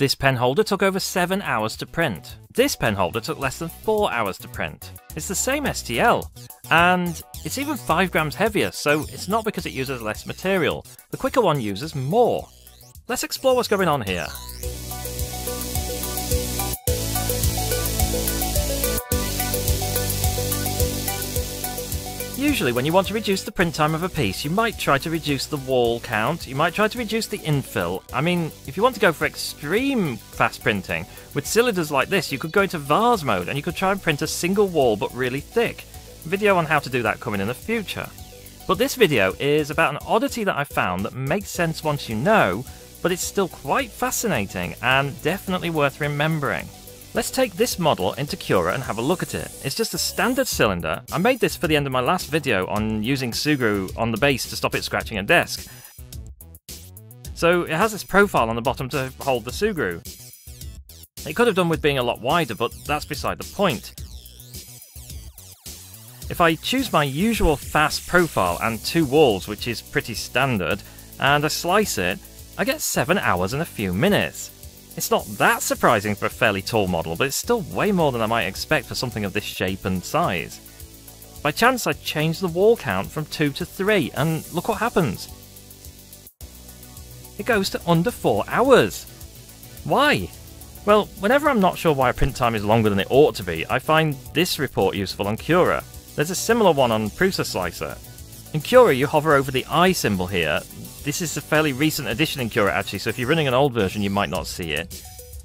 This pen holder took over 7 hours to print. This pen holder took less than 4 hours to print. It's the same STL, and it's even 5 grams heavier, so it's not because it uses less material. The quicker one uses more. Let's explore what's going on here. Usually when you want to reduce the print time of a piece, you might try to reduce the wall count, you might try to reduce the infill. I mean, if you want to go for extreme fast printing, with cylinders like this, you could go into vase mode and you could try and print a single wall but really thick. Video on how to do that coming in the future. But this video is about an oddity that I found that makes sense once you know, but it's still quite fascinating and definitely worth remembering. Let's take this model into Cura and have a look at it. It's just a standard cylinder. I made this for the end of my last video on using Sugru on the base to stop it scratching a desk. So it has this profile on the bottom to hold the Sugru. It could have done with being a lot wider, but that's beside the point. If I choose my usual fast profile and two walls, which is pretty standard, and I slice it, I get 7 hours and a few minutes. It's not that surprising for a fairly tall model, but it's still way more than I might expect for something of this shape and size. By chance I changed the wall count from 2 to 3, and look what happens. It goes to under 4 hours. Why? Well, whenever I'm not sure why a print time is longer than it ought to be, I find this report useful on Cura. There's a similar one on Prusa Slicer. In Cura, you hover over the I symbol here, this is a fairly recent addition in Cura actually, so if you're running an old version you might not see it.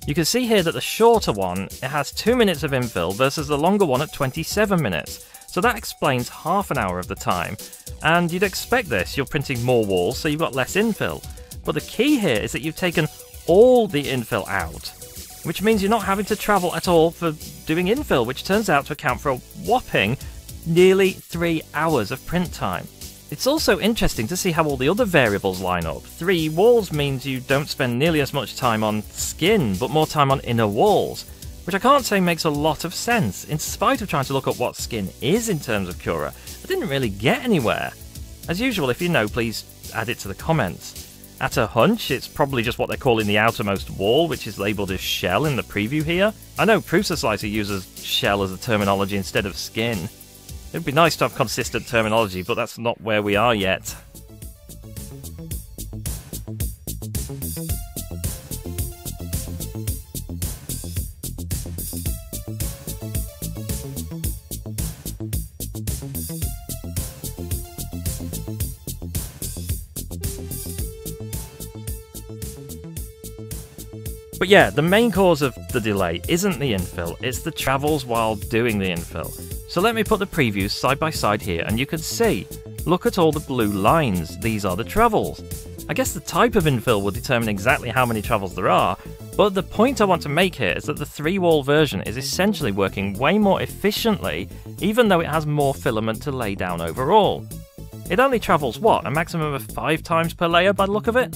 You can see here that the shorter one it has 2 minutes of infill versus the longer one at 27 minutes. So that explains half an hour of the time. And you'd expect this, you're printing more walls so you've got less infill. But the key here is that you've taken all the infill out, which means you're not having to travel at all for doing infill, which turns out to account for a whopping nearly 3 hours of print time. It's also interesting to see how all the other variables line up. Three walls means you don't spend nearly as much time on skin, but more time on inner walls, which I can't say makes a lot of sense. In spite of trying to look up what skin is in terms of Cura, I didn't really get anywhere. As usual, if you know, please add it to the comments. At a hunch, it's probably just what they're calling the outermost wall, which is labelled as shell in the preview here. I know Prusa Slicer uses shell as a terminology instead of skin. It would be nice to have consistent terminology, but that's not where we are yet. But yeah, the main cause of the delay isn't the infill, it's the travels while doing the infill. So let me put the previews side by side here and you can see. Look at all the blue lines, these are the travels. I guess the type of infill will determine exactly how many travels there are, but the point I want to make here is that the three wall version is essentially working way more efficiently, even though it has more filament to lay down overall. It only travels what, a maximum of 5 times per layer by the look of it?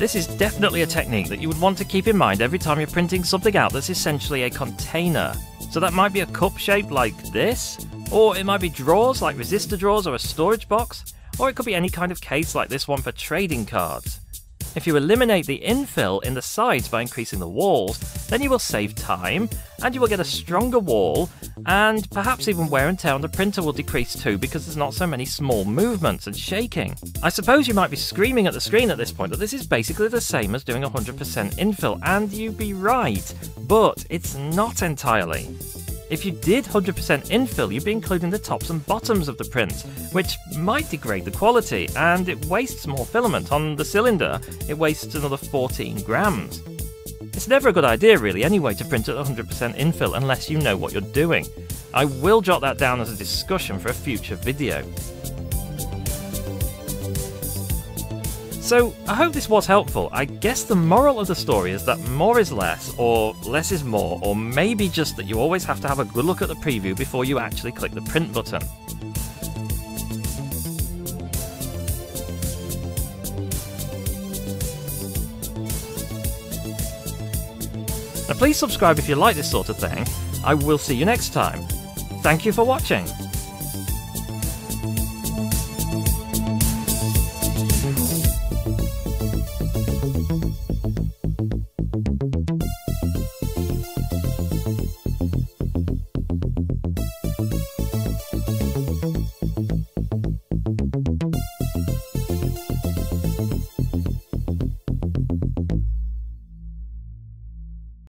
This is definitely a technique that you would want to keep in mind every time you're printing something out that's essentially a container. So that might be a cup shape like this, or it might be drawers like resistor drawers or a storage box, or it could be any kind of case like this one for trading cards. If you eliminate the infill in the sides by increasing the walls, then you will save time, and you will get a stronger wall, and perhaps even wear and tear on the printer will decrease too because there's not so many small movements and shaking. I suppose you might be screaming at the screen at this point that this is basically the same as doing 100% infill, and you'd be right, but it's not entirely. If you did 100% infill, you'd be including the tops and bottoms of the print, which might degrade the quality, and it wastes more filament. On the cylinder, it wastes another 14 grams. It's never a good idea, really, anyway, to print at 100% infill unless you know what you're doing. I will jot that down as a discussion for a future video. So, I hope this was helpful. I guess the moral of the story is that more is less, or less is more, or maybe just that you always have to have a good look at the preview before you actually click the print button. Now please subscribe if you like this sort of thing, I will see you next time. Thank you for watching.